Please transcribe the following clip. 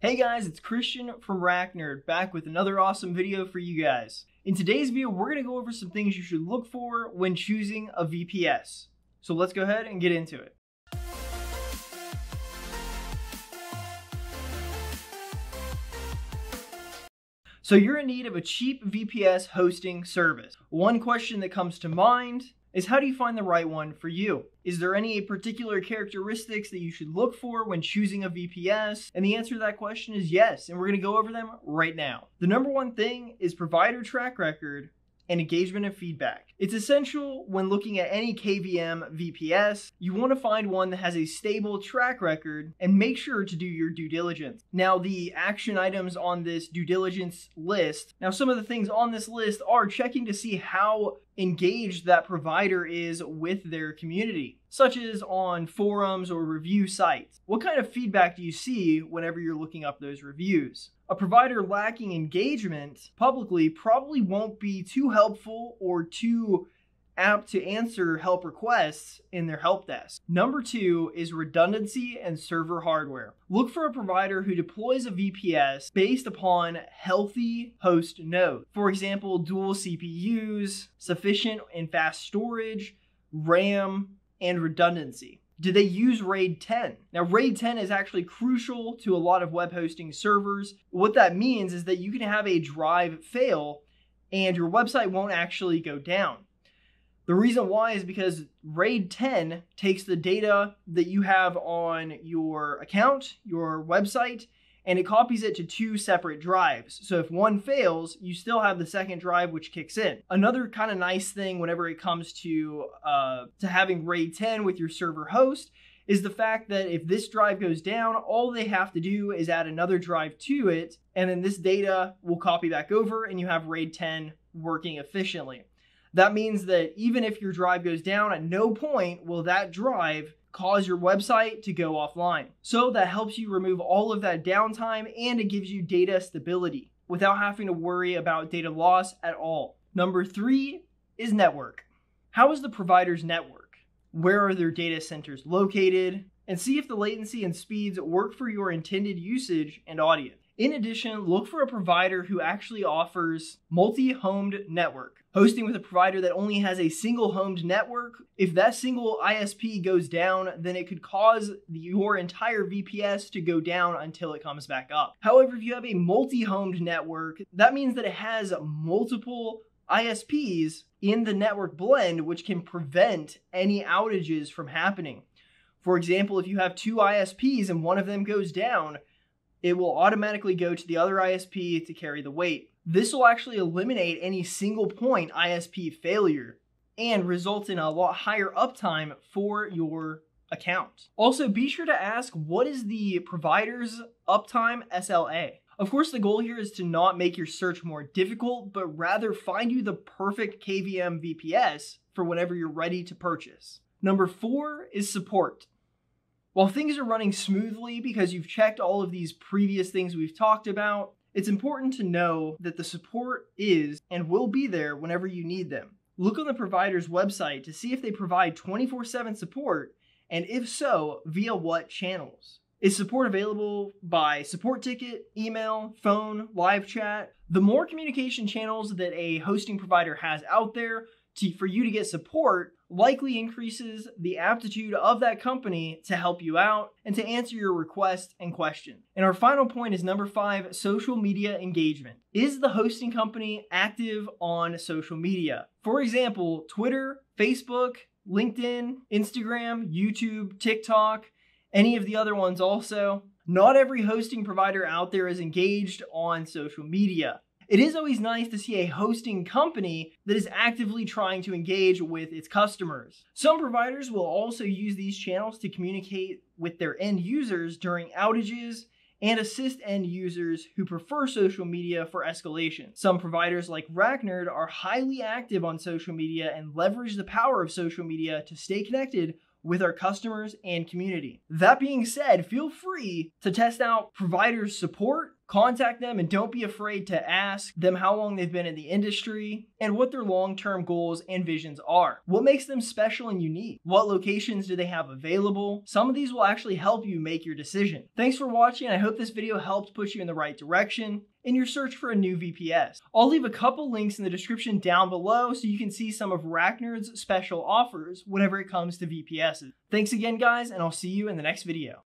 Hey guys, it's Christian from RackNerd back with another awesome video for you guys. In today's video, we're going to go over some things you should look for when choosing a VPS. So let's go ahead and get into it. So you're in need of a cheap VPS hosting service. One question that comes to mind is how do you find the right one for you? Is there any particular characteristics that you should look for when choosing a VPS? And the answer to that question is yes, and we're going to go over them right now. The number one thing is provider track record and engagement and feedback. It's essential when looking at any KVM VPS, you want to find one that has a stable track record and make sure to do your due diligence. Now, the action items on this due diligence list, now some of the things on this list are checking to see how engaged that provider is with their community, such as on forums or review sites. What kind of feedback do you see whenever you're looking up those reviews? A provider lacking engagement publicly probably won't be too helpful or too apt to answer help requests in their help desk. Number two is redundancy and server hardware. Look for a provider who deploys a VPS based upon healthy host nodes. For example, dual CPUs, sufficient and fast storage, RAM, and redundancy. Do they use RAID 10? Now, RAID 10 is actually crucial to a lot of web hosting servers. What that means is that you can have a drive fail and your website won't actually go down. The reason why is because RAID 10 takes the data that you have on your account, your website, and it copies it to two separate drives. So if one fails, you still have the second drive which kicks in. Another kind of nice thing whenever it comes to uh, to having RAID 10 with your server host is the fact that if this drive goes down, all they have to do is add another drive to it, and then this data will copy back over, and you have RAID 10 working efficiently. That means that even if your drive goes down, at no point will that drive cause your website to go offline. So that helps you remove all of that downtime and it gives you data stability without having to worry about data loss at all. Number three is network. How is the provider's network? Where are their data centers located? And see if the latency and speeds work for your intended usage and audience. In addition, look for a provider who actually offers multi homed network. Hosting with a provider that only has a single homed network, if that single ISP goes down, then it could cause your entire VPS to go down until it comes back up. However, if you have a multi homed network, that means that it has multiple ISPs in the network blend, which can prevent any outages from happening. For example, if you have two ISPs and one of them goes down, it will automatically go to the other ISP to carry the weight. This will actually eliminate any single point ISP failure and result in a lot higher uptime for your account. Also, be sure to ask what is the provider's uptime SLA? Of course, the goal here is to not make your search more difficult, but rather find you the perfect KVM VPS for whenever you're ready to purchase. Number four is support. While things are running smoothly because you've checked all of these previous things we've talked about, it's important to know that the support is and will be there whenever you need them. Look on the provider's website to see if they provide 24 7 support, and if so, via what channels. Is support available by support ticket, email, phone, live chat? The more communication channels that a hosting provider has out there, to, for you to get support likely increases the aptitude of that company to help you out and to answer your requests and questions. And our final point is number five social media engagement. Is the hosting company active on social media? For example, Twitter, Facebook, LinkedIn, Instagram, YouTube, TikTok, any of the other ones also. Not every hosting provider out there is engaged on social media it is always nice to see a hosting company that is actively trying to engage with its customers. Some providers will also use these channels to communicate with their end users during outages and assist end users who prefer social media for escalation. Some providers like RackNerd are highly active on social media and leverage the power of social media to stay connected with our customers and community. That being said, feel free to test out providers' support Contact them and don't be afraid to ask them how long they've been in the industry and what their long term goals and visions are. What makes them special and unique? What locations do they have available? Some of these will actually help you make your decision. Thanks for watching. I hope this video helped push you in the right direction in your search for a new VPS. I'll leave a couple links in the description down below so you can see some of RackNerd's special offers whenever it comes to VPSs. Thanks again guys and I'll see you in the next video.